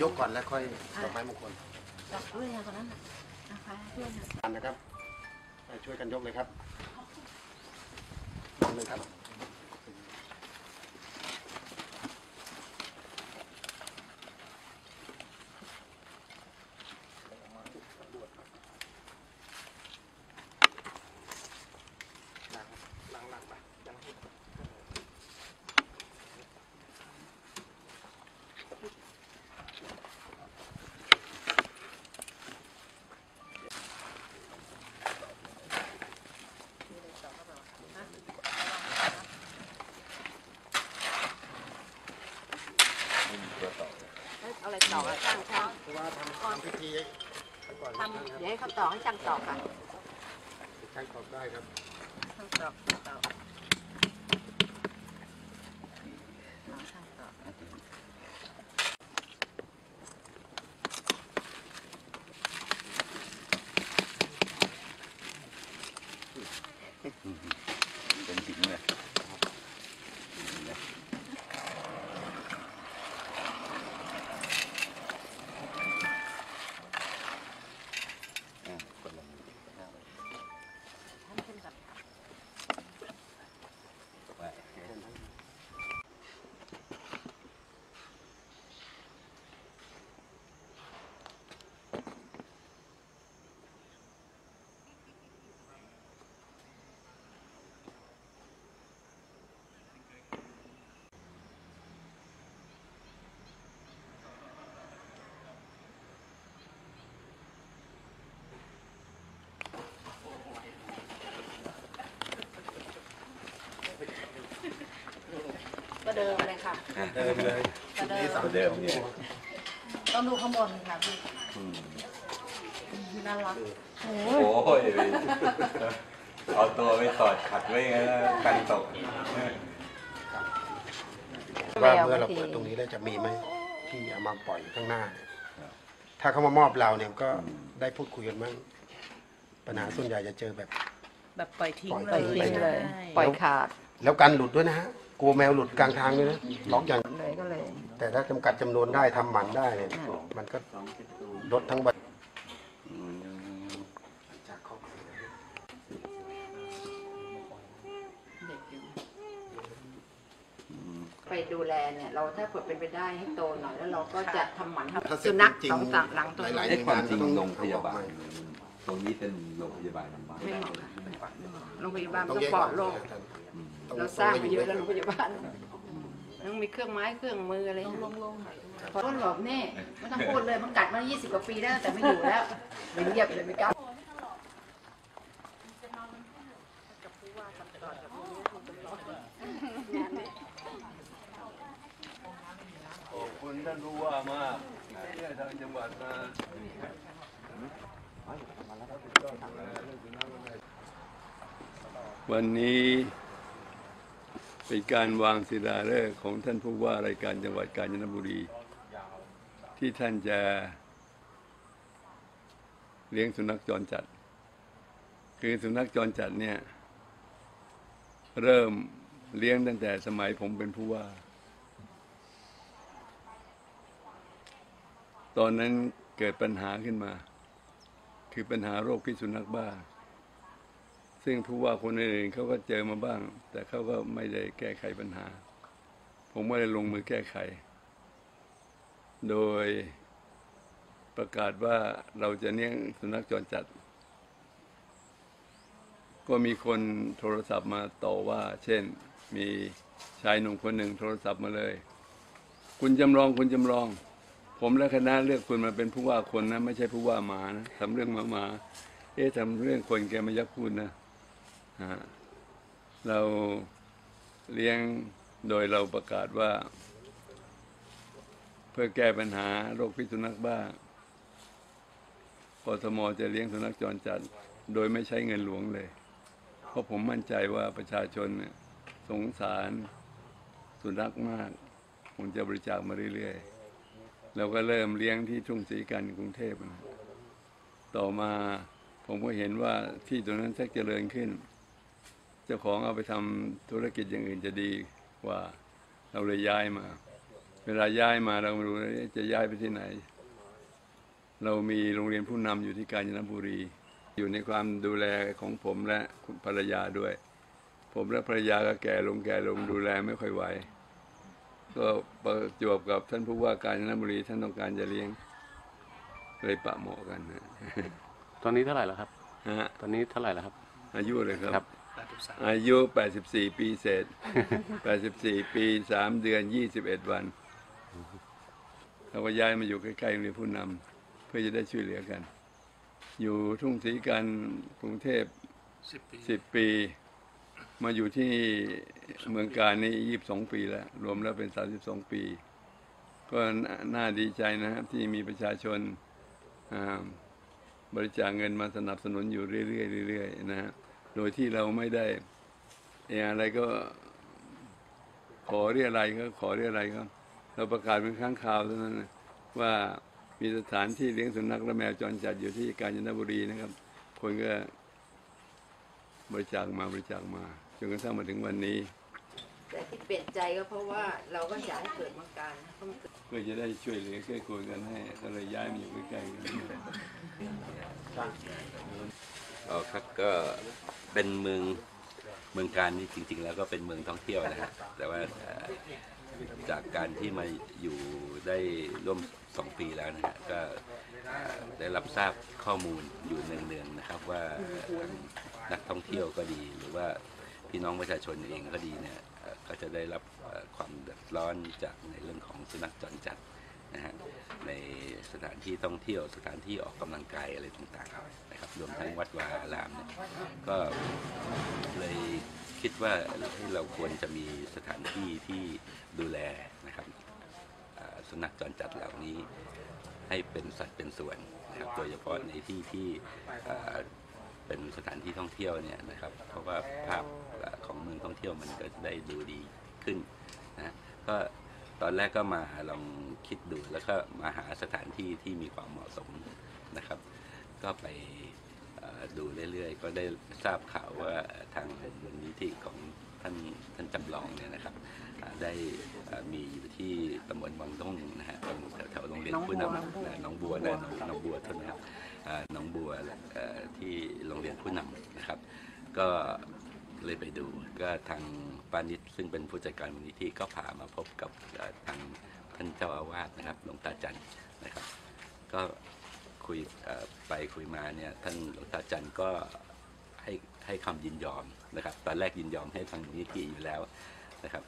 ยกก่อนแล้วค่อยดอกไม้มงคลดอกด้วยนะคนนั้นน่ะนะคะด้วยนะกันนะครับไปช่วยกันยกเลยครับยกเลยครับ เอาอะไรตอกอะช่างช่างเพราะว่าทำทำพิธีก่อนทำเดี๋ยวให้เขาตอกให้ช่างตอกค่ะช่างตอบได้ครับช่างตอกช่างตอกเอาช่างตอก เป็นหินเลยอ่าคนละมือ ให้ขึ้นก่อน ไว้ ก็ เดิมเลยค่ะเดินเลยก็เดิมตัวเดิมเนี่ยต้องดูข้างบนค่ะพี่อืมน่ารักโอ้ยเอาตัวไปสอดขัดไว้ไงแล้วกันตกว่าเมื่อเราเปิดตรงนี้แล้วจะมีไหมที่เอามาปล่อยข้างหน้าเนี่ยถ้าเขามามอบเราเนี่ยก็ได้พูดคุยกันบ้างปัญหาส่วนใหญ่จะเจอแบบ แบบปล่อยทิ้งปล่อยเลยทิ้งเลยใช่ปล่อยขาด แล้วการหลุดด้วยนะฮะ กลัวแมวหลุดกลางทางด้วยนะล็อกอย่าง เลยก็เลย แต่ถ้าจำกัดจำนวนได้ทำหมันได้เนี่ยมันก็ลดทั้งบัตรอืมจากครอบครัวเด็กอยู่อืมไปดูแลเนี่ย เราถ้าเผื่อเป็นไปได้ให้โตหน่อย แล้วเราก็จะทำหมันทำถ้าเสร็สุจนัขจริงสองสามหลังตัวหลายไอ้ๆความจริงต้องโรงพยาบาลต้องตรงนี้เป็นโรงพยาบาลบ้าน ไม่เหมาะค่ะไม่เหมาะโรงพยาบาลต้องต้องแยกปลก่ออนดโรคต้อง เราสร้างมาเยอะแล้วโรงพยาบาลต้องมีเครื่องไม้เครื่องมืออะไรลงลงลงเพราะต้นหลบนี่ไม่ต้องพูดเลยมันกัดมา 20 กว่าปีแล้วแต่ไม่อยู่แล้วไม่เงียบเลยไม่กล้าขอบคุณท่านผู้ว่ามากที่ให้ทางจังหวัดมาวันนี้ เป็นการวางศิลาฤกษ์ของท่านผู้ว่ารายการจังหวัดกาญจนบุรี ที่ท่านจะ เลี้ยงสุนัขจรจัด คือสุนัขจรจัดเนี่ย เริ่มเลี้ยงตั้งแต่สมัยผมเป็นผู้ว่า ตอนนั้นเกิดปัญหาขึ้นมา คือปัญหาโรคพิษสุนัขบ้า ซึ่งผู้ว่าคนอื่นเขาก็เจอมาบ้าง แต่เขาก็ไม่ได้แก้ไขปัญหา ผมก็เลยลงมือแก้ไข โดยประกาศว่าเราจะเลี้ยงสุนัขจรจัด ก็มีคนโทรศัพท์มาต่อว่า เช่น มีชายหนุ่มคนหนึ่งโทรศัพท์มาเลย คุณจำลองคุณจำลอง ผมและคณะเลือกคุณมาเป็นผู้ว่าคนนะ ไม่ใช่ผู้ว่าหมานะทำเรื่องหมาหมาเอ๊ะทำเรื่องคนแกม่ยักพูดนะ เราเลี้ยงโดยเราประกาศว่า เพื่อแก้ปัญหาโรคพิษสุนัขบ้ากทมจะเลี้ยงสุนัขจรจัด โดยไม่ใช้เงินหลวงเลย เพราะผมมั่นใจว่าประชาชนเนี่ยสงสารสุนัขมากผมจะบริจาคมาเรื่อยๆเราก็เริ่มเลี้ยงที่ทุ่งศรีกันกรุงเทพนะต่อมาผมก็เห็นว่าที่ตรงนั้นชักเจริญขึ้น จ้าของเอาไปทำธุรกิจอย่างอื่นจะดีกว่า เราเลยย้ายมา เวลาย้ายมาเราไม่รู้ว่าจะย้ายไปที่ไหน เรามีโรงเรียนผู้นำอยู่ที่กาญจนบุรี อยู่ในความดูแลของผมและคุณภรรยาด้วย ผมและภรรยาก็แก่ลงแก่ลงดูแลไม่ค่อยไหวก็ประจวบกับท่านผู้ว่าการจนบุรีท่านต้องการจะเลี้ยงเลยปะเหมาะกันนะตอนนี้เท่าไหร่แล้วครับฮะตอนนี้เท่าไหร่แล้วครับ อายุเลยคครัรับ บอายุ 84 ปีเศษ 84 ปี 3 เดือน 21 วันเราก็ย้ายมาอยู่ใกล้ๆโรงเรียนผู้นำเพื่อจะได้ช่วยเหลือกัน อยู่ทุ่งศรีกันกรุงเทพ 10 ปีมาอยู่ที่เมืองการนี่ 22 ปีแล้ว รวมแล้วเป็น 32 ปี ก็น่าน่าดีใจนะครับ ที่มีประชาชนอ่าบริจาคเงินมาสนับสนุนอยู่เรื่อยๆเรื่อยๆนะฮะ โดยที่เราไม่ได้เอออะไรก็ขอเรียอะไรยก็ขอเรียอะไรยก็เราประกาศเป็นครั้งคราวเท่านั้นนะว่ามีสถานที่เลี้ยงสุนัขและแมวจรจัดอยู่ที่กาญจนบุรีนะครับ คนก็บริจาคมาบริจาคมาจนกระทั่งมาถึงวันนี้ แต่ที่เปลี่ยนใจก็เพราะว่าเราก็อยากให้เกิดเมืองการนะเพราะมันเกิดเพื่อจะได้ช่วยเหลือเกื้อกูลกันให้ก็เลยย้ายมาอยู่ใกล้ๆกัน อ๋อครับก็เป็นเมืองเมืองการนี่จริง ๆ แล้วก็เป็นเมืองท่องเที่ยวนะฮะแต่ว่าเอ่อจากการที่มาอยู่ได้ร่วมสองปีแล้วนะฮะก็เอ่อได้รับทราบข้อมูลอยู่เนืองๆนะครับว่านักท่องเที่ยวก็ดีหรือว่าพี่น้องประชาชนเองก็ดีเนี่ยเอ่อก็จะได้รับเอ่อความเดือดร้อนจากในเรื่องของสุนัขจรจัด นะฮะในสถานที่ท่องเที่ยวสถานที่ออกกำลังกายอะไรต่างๆนะครับ รวมทั้งวัดวาอารามเนี่ยก็เลยคิดว่าเราควรจะมีสถานที่ที่ดูแลนะครับสุนัขจรจัดเหล่านี้ให้เป็นสัดเป็นส่วนนะครับโดยเฉพาะในที่ที่เป็นสถานที่ท่องเที่ยวเนี่ยนะครับเพราะว่าภาพของเมืองท่องเที่ยวมันก็ได้ดูดีขึ้นนะก็ตอนแรกก็มาลองคิดดูแล้วก็มาหาสถานที่ที่มีความเหมาะสมนะครับ ก็ไป ดูเรื่อยๆ ก็ได้ทราบข่าวว่าทางมูลนิธิของท่านท่านจำลองเนี่ยนะครับอ่าได้เอ่อมีอยู่ที่ตำบลวังต้งนะฮะตรงแถวๆโรงเรียนผู้นำนะหน้องบัวนะหน้องบัวเท่านั้นครับอ่าหน้องบัวเอ่อที่โรงเรียนผู้นำนะครับ ก็เลยไปดูก็ทางปานิชซึ่งเป็นผู้จัดการมูลนิธิก็พามาพบกับเอ่อทางท่านเจ้าอาวาสนะครับหลวงตาจันทร์นะครับ ก็คุยเอ่อ ไปคุยมาเนี่ยท่านหลวงตาจันทร์ก็ให้ให้คำยินยอมนะครับ ตอนแรกยินยอมให้ทางมูลนิธิอยู่แล้วนะครับ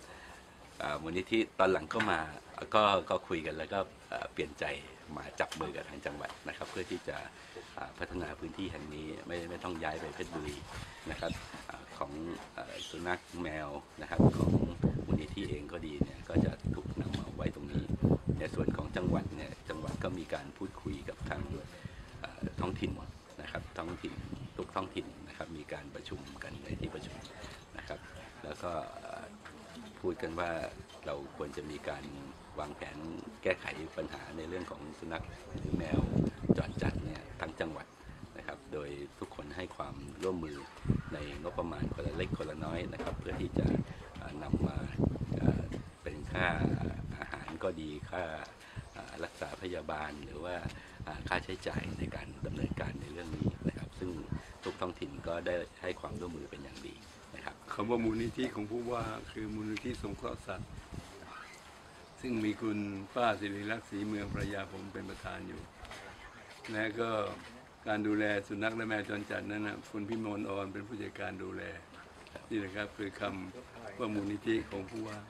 มูลนิธิตอนหลังก็มาก็ก็คุยกันแล้วก็เปลี่ยนใจมาจับมือกับทางจังหวัดนะครับ เพื่อที่จะพัฒนาพื้นที่แห่งนี้ไม่ไม่ต้องย้ายไปเพชรบุรีนะครับอของอสุนัขแมวนะครับของมูลนิธิเองก็ดีเนี่ยก็จะถูกนำมาไว้ตรงนี้ในส่วนของจังหวัดเนี่ยจังหวัดก็มีการพูดคุยกับทางเอ่อท้องถิ่นนะครับท้องถิ่น ท้องถิ่นนะครับมีการประชุมกันในที่ประชุมนะครับ แล้วก็พูดกันว่าเราควรจะมีการวางแผนแก้ไขปัญหาในเรื่องของสุนัขหรือแมวจรจัดเนี่ยทั้งจังหวัดนะครับ โดยทุกคนให้ความร่วมมือในงบประมาณคนละเล็กคนละน้อยนะครับ เพื่อที่จะนำมาเป็นค่าอาหารก็ดีค่ารักษาพยาบาลหรือว่าอ่าค่าใช้จ่ายในการดำเนินการในเรื่องนี้นะครับ ซึ่ง ทุกท้องถิ่นก็ได้ให้ความร่วมมือเป็นอย่างดีนะครับคำว่ามูลนิธิของผู้ว่าคือมูลนิธิสงเคราะห์สัตว์ ซึ่งมีคุณป้าสิริลักษ์ศรีเมืองภรรยาผมเป็นประธานอยู่ และก็การดูแลสุนัขและแมวจรจัดนั้นนะคุณพิมลออนเป็นผู้จัดการดูแล นี่แหละครับคือคำว่ามูลนิธิของผู้ว่า